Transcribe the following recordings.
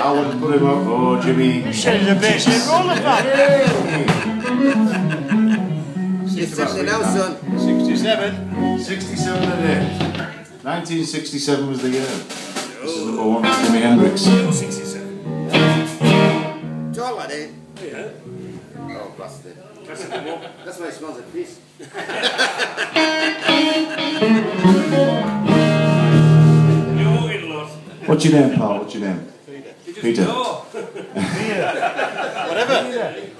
I wouldn't put him up. Oh, Jimmy. Said he's a basic roller back. It's something now, son. 67. 67 a day. 1967 was the year. This is number one, Jimi Hendrix. 67. Tall lad, eh? Yeah. Oh, bastard. That's why it smells like piss. You're in lot. What's your name, pal? What's your name? Peter. Oh,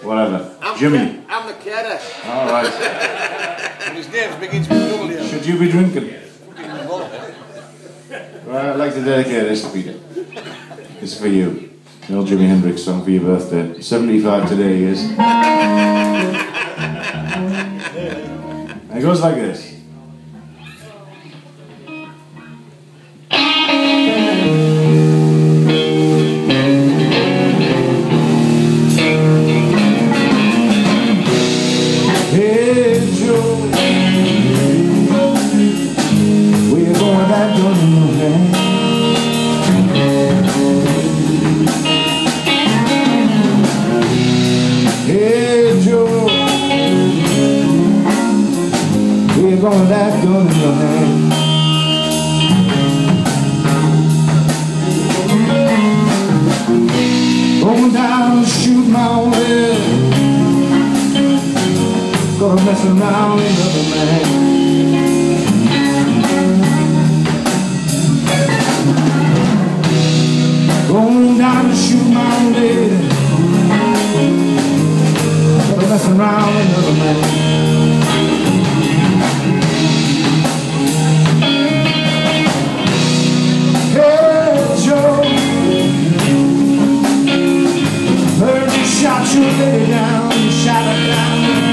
Whatever. I'm Jimmy. I'm the carer. All right. And his name begins with W. Should you be drinking? Right, eh? I'd like to dedicate this to Peter. It's for you. The old Jimi Hendrix song for your birthday. 75 today he is. It goes like this. We're going back to New Hampshire. Going down to shoot my way. Gonna mess around with another man down, it down.